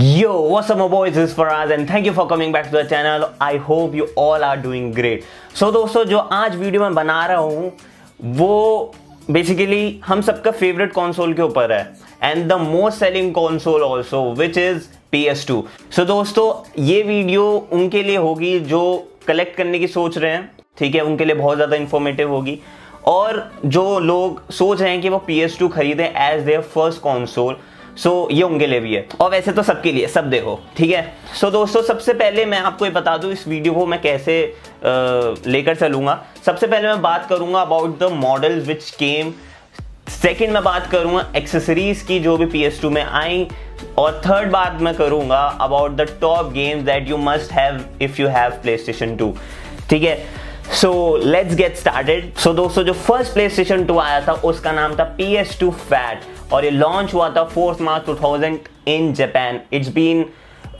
Yo, what's up my boys, this is Faraz and thank you for coming back to the channel. I hope you all are doing great. So दोस्तों जो आज video मैं बना रहा हूँ वो basically हम सबका फेवरेट कंसोल के ऊपर है and the most selling console also which is PS2. So दोस्तों ये वीडियो उनके लिए होगी जो कलेक्ट करने की सोच रहे हैं ठीक है उनके लिए बहुत ज़्यादा इंफॉर्मेटिव होगी और जो लोग सोच रहे हैं कि वो PS2 खरीदें as their first console so so, ये उनके लिए भी है। और वैसे तो सबके लिए सब देखो ठीक है? सो so, दोस्तों सबसे पहले मैं आपको ये बता दूँ इस वीडियो को मैं कैसे लेकर चलूँगा। सबसे पहले मैं बात करूँगा about the model which came second मैं बात करूँगा एक्सेसरीज की जो भी PS2 में आई। और थर्ड बात मैं करूँगा about the top games that you must have if you have PlayStation two ठीक है? So let's get started so दोस्तों, जो फ़र्स्ट प्ले स्टेशन टू आया था, उसका नाम था पी एस टू फैट और ये लॉन्च हुआ था fourth March two thousand in Japan it's been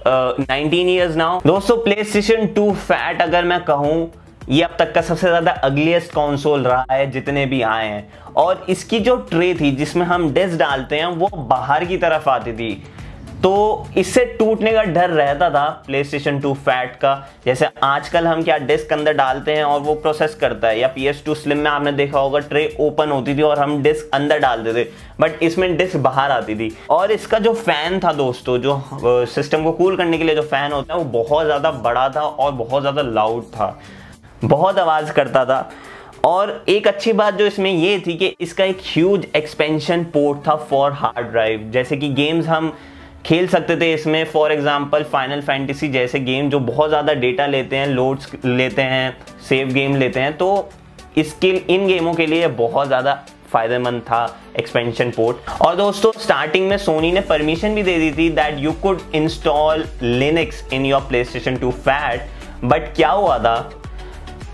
nineteen years now दोस्तों प्ले स्टेशन टू फैट अगर मैं कहूँ, ये अब तक का सबसे ज़्यादा अगलीस्ट कंसोल रहा है, जितने भी आए हैं। और इसकी जो ट्रे थी, जिसमें हम डिस्क डालते हैं, वो बाहर की तरफ़ आती थी। तो इससे टूटने का डर रहता था प्ले स्टेशन टू फैट का। जैसे आजकल हम क्या डिस्क अंदर डालते हैं और वो प्रोसेस करता है, या पी एस टू स्लिम में आपने देखा होगा, ट्रे ओपन होती थी और हम डिस्क अंदर डालते थे, बट इसमें डिस्क बाहर आती थी। और इसका जो फ़ैन था दोस्तों, जो सिस्टम को कूल करने के लिए जो फ़ैन होता है वो बहुत ज़्यादा बड़ा था और बहुत ज़्यादा लाउड था। बहुत आवाज़ करता था। और एक अच्छी बात जो इसमें ये थी कि इसका एक ह्यूज एक्सपेंशन पोर्ट था फॉर हार्ड ड्राइव जैसे कि गेम्स हम खेल सकते थे इसमें फॉर एग्ज़ाम्पल फाइनल फैंटेसी जैसे गेम जो बहुत ज़्यादा डेटा लेते हैं लोड्स लेते हैं सेव गेम लेते हैं तो इसके, इन गेमों के लिए बहुत ज़्यादा फ़ायदेमंद था एक्सपेंशन पोर्ट और दोस्तों स्टार्टिंग में सोनी ने परमिशन भी दे दी थी that you could install Linux in your PlayStation two fat but क्या हुआ था?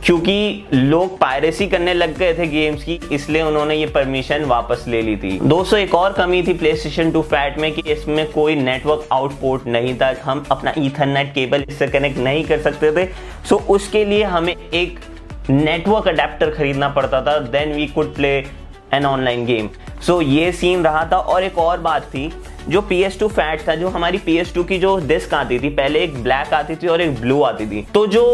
क्योंकि लोग पायरेसी करने लग गए थे गेम्स की, इसलिए उन्होंने ये परमिशन वापस ले ली थी। दोस्तों, एक और कमी थी प्ले स्टेशन टू फैट में कि इसमें कोई नेटवर्क आउटपोर्ट नहीं था। हम अपना ईथरनेट केबल इससे कनेक्ट नहीं कर सकते थे। सो उसके लिए हमें एक नेटवर्क अडेप्टर खरीदना पड़ता था। Then we could play an online game so ये सीन रहा था। और एक और बात थी, जो पी एस टू फैट था, जो हमारी पी एस टू की जो डिस्क आती थी, पहले एक ब्लैक आती थी और एक ब्लू आती थी। तो जो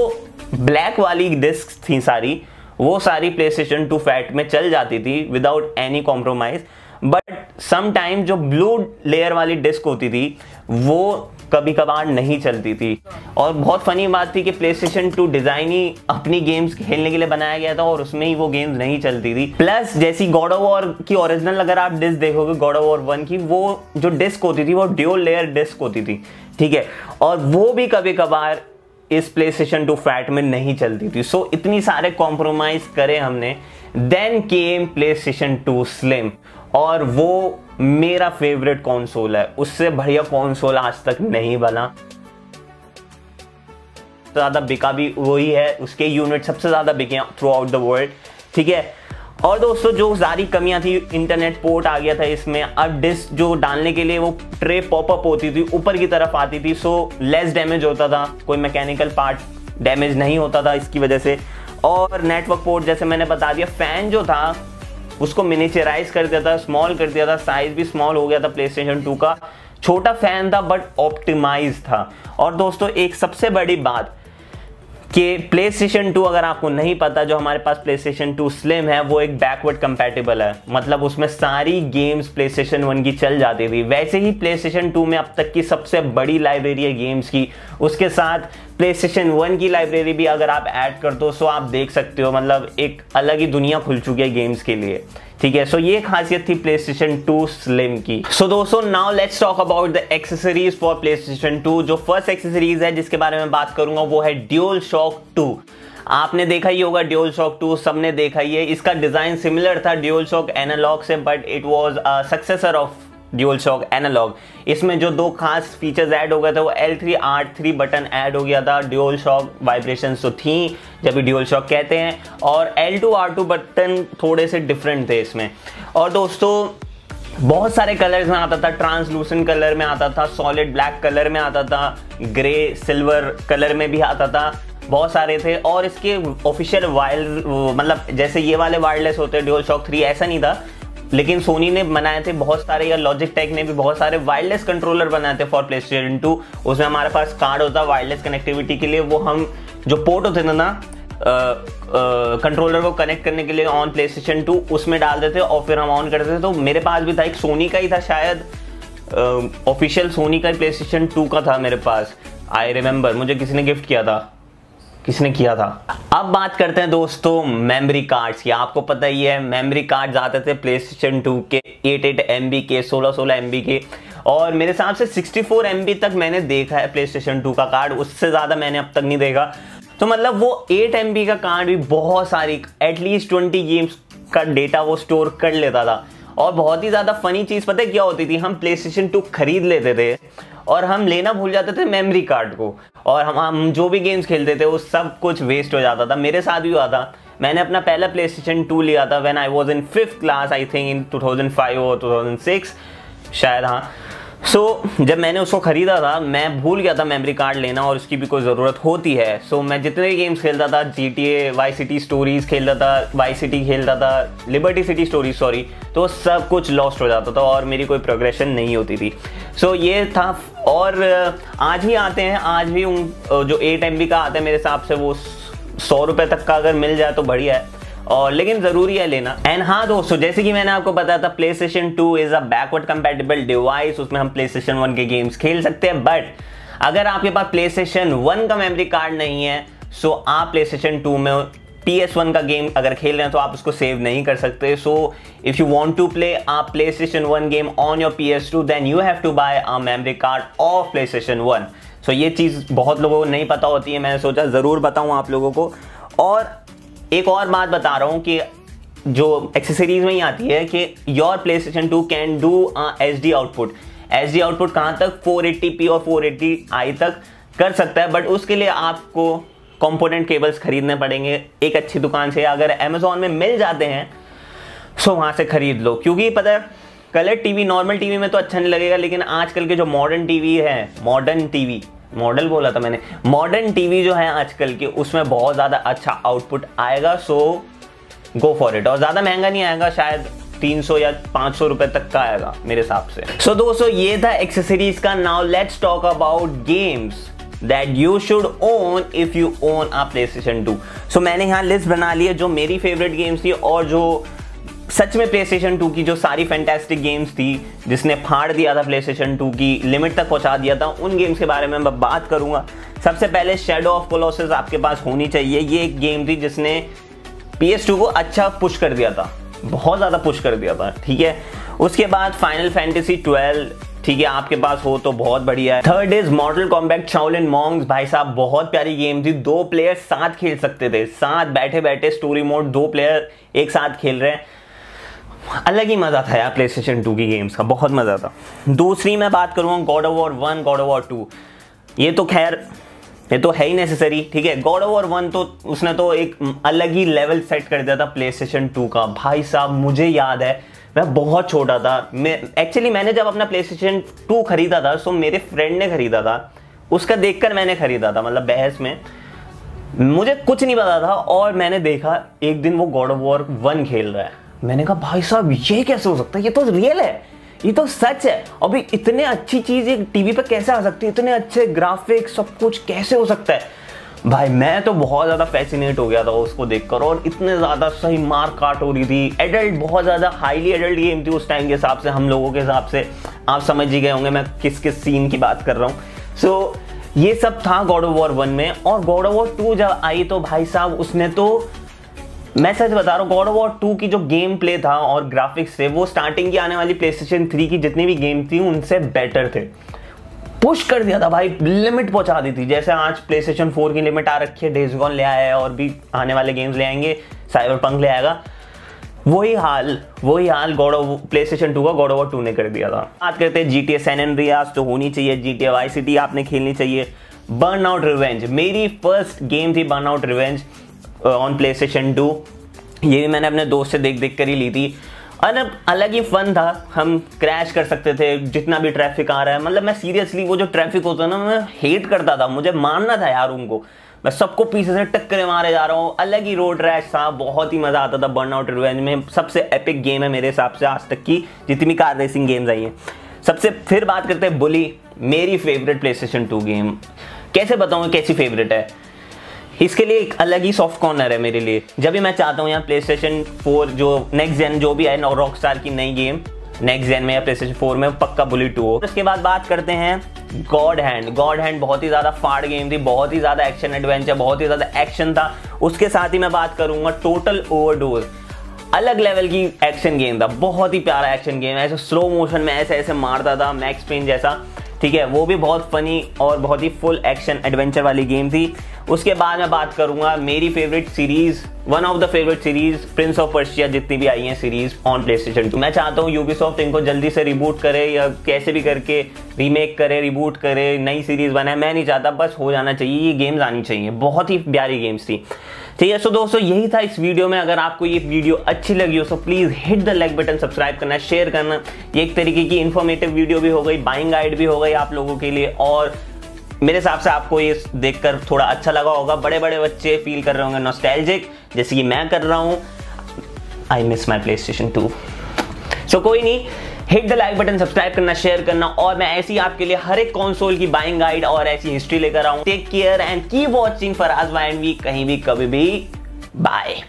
ब्लैक वाली डिस्क थी सारी, वो सारी प्ले स्टेशन टू फैट में चल जाती थी without any compromise but some time जो ब्लू लेयर वाली डिस्क होती थी, वो कभी कभार नहीं चलती थी। और बहुत फनी बात थी कि प्ले स्टेशन टू डिज़ाइन ही अपनी गेम्स खेलने के लिए बनाया गया था और उसमें ही वो गेम्स नहीं चलती थी। प्लस जैसी गॉड ऑफ़ वॉर की ओरिजिनल अगर आप डिस्क देखोगे गॉड ऑफ़ वॉर वन की, वो जो डिस्क होती थी, वो ड्यूल लेयर डिस्क होती थी। ठीक है? और वो भी कभी कभार इस प्ले स्टेशन टू फैट में नहीं चलती थी। सो so, इतनी सारे कॉम्प्रोमाइज करे हमने। Then came PlayStation two slim और वो मेरा फेवरेट कॉन्सोल है। उससे बढ़िया कॉन्सोल आज तक नहीं बना। ज़्यादा बिका भी वही है। उसके यूनिट सबसे ज़्यादा बिके थ्रू आउट द वर्ल्ड ठीक है? और दोस्तों, जो सारी कमियाँ थी इंटरनेट पोर्ट आ गया था इसमें। अब डिस्क जो डालने के लिए वो ट्रे पॉपअप होती थी, ऊपर की तरफ़ आती थी सो लेस डैमेज होता था। कोई मैकेनिकल पार्ट डैमेज नहीं होता था इसकी वजह से। और नेटवर्क पोर्ट जैसे मैंने बता दिया फ़ैन जो था, उसको मिनिचराइज कर दिया था स्मॉल कर दिया था साइज़ भी स्मॉल हो गया था प्ले स्टेशन टू का। छोटा फ़ैन था बट ऑप्टिमाइज था। और दोस्तों, एक सबसे बड़ी बात कि प्ले स्टेशन टू अगर आपको नहीं पता, जो हमारे पास प्ले स्टेशन टू स्लिम है, वो एक बैकवर्ड कंपेटेबल है। मतलब उसमें सारी गेम्स प्ले स्टेशन वन की चल जाती थी। वैसे ही प्ले स्टेशन टू में अब तक की सबसे बड़ी लाइब्रेरी है गेम्स की। उसके साथ प्ले स्टेशन वन की लाइब्रेरी भी अगर आप ऐड कर दो सो आप देख सकते हो मतलब एक अलग ही दुनिया खुल चुकी है गेम्स के लिए। ठीक है सो ये खासियत थी प्ले स्टेशन टू स्लिम की। सो दोस्तों now let's talk about the accessories for PlayStation two जो फ़र्स्ट एक्सेसरीज है, जिसके बारे में बात करूँगा, वो है ड्यूल शॉक टू आपने देखा ही होगा ड्यूल शॉक टू सबने देखा ही है। इसका डिज़ाइन सिमिलर था ड्यूल शॉक एनालॉग से but it was successor of DualShock analogue इसमें जो दो खास फीचर्स ऐड हो गए थे, वो L three R three button add हो गया था ड्यूल शॉक वाइब्रेशन तो थी, जब भी ड्यूल शॉक कहते हैं, और L two R two button थोड़े से डिफरेंट थे इसमें। और दोस्तों, बहुत सारे कलर्स में आता था ट्रांसलूसेंट कलर में आता था सॉलिड ब्लैक कलर में आता था ग्रे सिल्वर कलर में भी आता था, बहुत सारे थे। और इसके ऑफिशियल वायर मतलब जैसे ये वाले वायरलेस होते हैं ड्यूल शॉक थ्री ऐसा नहीं था। लेकिन सोनी ने बनाए थे बहुत सारे, या लॉजिक टेक ने भी बहुत सारे वायरलेस कंट्रोलर बनाए थे फॉर प्ले स्टेशन टू उसमें हमारे पास कार्ड होता वायरलेस कनेक्टिविटी के लिए। वो हम, जो पोर्ट होते थे ना कंट्रोलर को कनेक्ट करने के लिए ऑन प्ले स्टेशन टू उसमें डाल देते और फिर हम ऑन करते थे तो मेरे पास भी था, एक सोनी का ही था शायद ऑफिशियल सोनी का प्ले स्टेशन टू का था मेरे पास। आई रिमेंबर मुझे किसी ने गिफ्ट किया था। किसने किया था? अब बात करते हैं दोस्तों मेमोरी कार्ड्स की। आपको पता ही है मेमोरी कार्ड आते थे प्ले स्टेशन टू के एट एट एम बी के, सोलह सोलह एम बी के। और मेरे हिसाब से 64 फोर तक मैंने देखा है प्ले स्टेशन टू का कार्ड उससे ज़्यादा मैंने अब तक नहीं देखा। तो मतलब वो एट एम का कार्ड भी बहुत सारी एटलीस्ट 20 गेम्स का डेटा वो स्टोर कर लेता था। और बहुत ही ज़्यादा फनी चीज़ पता है क्या होती थी? हम प्ले स्टेशन टू खरीद लेते थे और हम लेना भूल जाते थे मेमोरी कार्ड को। और हम हम जो भी गेम्स खेलते थे, वो सब कुछ वेस्ट हो जाता था। मेरे साथ भी हुआ था। मैंने अपना पहला प्ले स्टेशन टू लिया था। When I was in fifth class I think in 2005 और 2006 शायद हाँ। सो so, जब मैंने उसको ख़रीदा था मैं भूल गया था मेमोरी कार्ड लेना और उसकी भी कोई ज़रूरत होती है। सो so, मैं जितने गेम्स खेलता था G T A Vice City Stories खेलता था वाई सिटी खेलता था लिबर्टी सिटी स्टोरीज सॉरी तो सब कुछ लॉस्ट हो जाता था और मेरी कोई प्रोग्रेशन नहीं होती थी। सो so, ये था और आज ही आते हैं आज भी उन जो एट एम का आता है मेरे हिसाब से वो सौ रुपये तक का अगर मिल जाए तो बढ़िया है। और लेकिन ज़रूरी है लेना। एंड हाँ दोस्तों, जैसे कि मैंने आपको बताया था PlayStation two is a backward compatible device उसमें हम प्ले स्टेशन वन के गेम्स खेल सकते हैं बट अगर आपके पास प्ले स्टेशन वन का मेमोरी कार्ड नहीं है सो आप प्ले स्टेशन टू में पी एस वन का गेम अगर खेल रहे हैं तो आप उसको सेव नहीं कर सकते। So if you want to play a PlayStation one game on your P S two then you have to buy a memory card of PlayStation one so ये चीज़ बहुत लोगों को नहीं पता होती है, मैंने सोचा ज़रूर बताऊँ आप लोगों को। और एक और बात बता रहा हूँ कि जो एक्सेसरीज में ही आती है कि your PlayStation two can do H D output H D output कहाँ तक? 480p और 480i तक कर सकता है बट उसके लिए आपको कंपोनेंट केबल्स खरीदने पड़ेंगे। एक अच्छी दुकान से अगर अमेजोन में मिल जाते हैं सो वहाँ से खरीद लो। क्योंकि पता है कलर टीवी नॉर्मल टीवी में तो अच्छा नहीं लगेगा, लेकिन आजकल के जो मॉडर्न टीवी है मॉडर्न टीवी मॉडल बोला था मैंने। मॉडर्न टीवी जो है आजकल के उसमें बहुत ज़्यादा अच्छा आउटपुट आएगा सो गो फॉर इट और ज़्यादा महँगा नहीं आएगा शायद 300 या 500 रुपए तक का आएगा मेरे हिसाब से। सो so, दोस्तों ये था एक्सेसरीज का। Now let's talk about games that you should own if you own a PlayStation two so मैंने यहाँ लिस्ट बना ली है जो मेरी फेवरेट गेम्स थी और जो सच में प्ले स्टेशन टू की जो सारी फैंटेस्टिक गेम्स थी, जिसने फाड़ दिया था प्ले स्टेशन टू की लिमिट तक पहुँचा दिया था, उन गेम्स के बारे में मैं बात करूँगा। सबसे पहले शेडो ऑफ़ कोलोसिस आपके पास होनी चाहिए। ये एक गेम थी जिसने पी को अच्छा पुश कर दिया था। बहुत ज़्यादा पुश कर दिया था, ठीक है? उसके बाद फाइनल फैंटेसी ट्वेल्व ठीक है, आपके पास हो तो बहुत बढ़िया है। Third is Mortal Kombat Shaolin Monks भाई साहब, बहुत प्यारी गेम थी। दो प्लेयर साथ खेल सकते थे। साथ बैठे बैठे स्टोरी मोड दो प्लेयर एक साथ खेल रहे हैं। अलग ही मज़ा था यार प्ले स्टेशन टू की गेम्स का, बहुत मज़ा था। दूसरी मैं बात करूँगा God of War one God of War two ये तो खैर, ये तो है ही नेसेसरी ठीक है? गॉड ऑफ़ वॉर वन तो उसने तो एक अलग ही लेवल सेट कर दिया था प्ले स्टेशन टू का। भाई साहब, मुझे याद है, मैं बहुत छोटा था। मैं एक्चुअली मैंने जब अपना प्ले स्टेशन टू खरीदा था सो मेरे फ्रेंड ने खरीदा था। उसका देखकर मैंने खरीदा था मतलब बहस में। मुझे कुछ नहीं पता था और मैंने देखा, एक दिन वो गॉड ऑफ़ वॉर वन खेल रहा है। मैंने कहा भाई साहब ये कैसे हो सकता है? ये तो रियल है। ये तो सच है। अभी इतने अच्छी चीज़ एक टीवी पे कैसे आ सकती है? इतने अच्छे ग्राफिक्स सब कुछ कैसे हो सकता है? भाई मैं तो बहुत ज़्यादा फैसिनेट हो गया था उसको देखकर और इतने ज़्यादा सही मार काट हो रही थी। एडल्ट बहुत ज़्यादा हाईली एडल्ट गेम थी उस टाइम के हिसाब से हम लोगों के हिसाब से। आप समझ ही गए होंगे मैं किस किस सीन की बात कर रहा हूँ। सो so, ये सब था गॉड ऑफ़ वॉर वन में और गॉड ऑफ़ वॉर टू जब आई तो भाई साहब उसने तो मैं सच बता रहा हूँ गॉड ऑफ़ वॉर टू की जो गेम प्ले था और ग्राफिक्स थे, वो स्टार्टिंग की आने वाली प्ले स्टेशन थ्री की जितनी भी गेम थी, उनसे बेटर थे। पुश कर दिया था भाई लिमिट पहुँचा दी थी। जैसे आज प्ले स्टेशन फोर की लिमिट आ रखी है डेजगॉन ले आया है और भी आने वाले गेम्स ले आएँगे साइबर पंक ले आएगा। वही हाल वही हाल God of PlayStation two का गॉड ऑफ़ टू ने कर दिया था। बात करते हैं G T S N N रियाज तो होनी चाहिए जी टी वाई सिटी आपने खेलनी चाहिए। बर्न आउट रिवेंज मेरी फ़र्स्ट गेम थी Burnout Revenge on PlayStation two ये भी मैंने अपने दोस्त से देख देख कर ही ली थी। और अलग ही फन था। हम क्रैश कर सकते थे, जितना भी ट्रैफ़िक आ रहा है। मतलब मैं सीरियसली वो जो ट्रैफ़िक होता है ना, मैं हेट करता था। मुझे मानना था यार उनको। मैं सबको पीछे से टक्करे मारे जा रहा हूँ। अलग ही रोड रैश था। बहुत ही मज़ा आता था बर्न आउट रिवेंज में। सबसे एपिक गेम है मेरे हिसाब से आज तक की, जितनी भी कार रेसिंग गेम्स आई हैं। सबसे फिर बात करते हैं बुली मेरी favourite PlayStation two game कैसे बताऊँ कैसी फेवरेट है? इसके लिए एक अलग ही सॉफ्ट कॉर्नर है मेरे लिए। जब भी मैं चाहता हूँ यहाँ प्ले स्टेशन फोर जो नेक्स्ट जेन जो भी है रॉक स्टार की नई गेम नेक्स्ट जेन में या प्ले स्टेशन फोर में, पक्का बुलेट टू हो। उसके बाद बात करते हैं गॉड हैंड गॉड हैंड बहुत ही ज़्यादा फाड़ गेम थी, बहुत ही ज़्यादा एक्शन एडवेंचर बहुत ही ज़्यादा एक्शन था। उसके साथ ही मैं बात करूँगा टोटल ओवरडोज अलग लेवल की एक्शन गेम था, बहुत ही प्यारा एक्शन गेम ऐसे स्लो मोशन में ऐसे ऐसे मारता था मैक्स पेन जैसा। ठीक है, वो भी बहुत फनी और बहुत ही फुल एक्शन एडवेंचर वाली गेम थी। उसके बाद मैं बात करूँगा मेरी favourite series one of the favourite series Prince of Persia जितनी भी आई हैं सीरीज़ ऑन प्ले स्टेशन मैं चाहता हूँ यूबीसॉफ्ट इनको जल्दी से रिबूट करे या कैसे भी करके रीमेक करे रिबूट करे, नई सीरीज़ बनाए। मैं नहीं चाहता, बस हो जाना चाहिए, ये गेम्स आनी चाहिए। बहुत ही प्यारी गेम्स थी। ठीक है सो दोस्तों, यही था इस वीडियो में। अगर आपको ये वीडियो अच्छी लगी हो तो please hit the like button subscribe करना शेयर करना। ये एक तरीके की इन्फॉर्मेटिव वीडियो भी हो गई बाइंग गाइड भी हो गई आप लोगों के लिए। और मेरे हिसाब से आपको ये देखकर थोड़ा अच्छा लगा होगा। बड़े बड़े बच्चे फील कर रहे होंगे नॉस्टैल्जिक जैसे कि मैं कर रहा हूँ। I miss my PlayStation two so कोई नहीं hit the like button subscribe करना शेयर करना और मैं ऐसी आपके लिए हर एक कॉन्सोल की बाइंग गाइड और ऐसी हिस्ट्री लेकर आऊँ। Take care and keep watching for आज वी कहीं भी कभी भी। बाय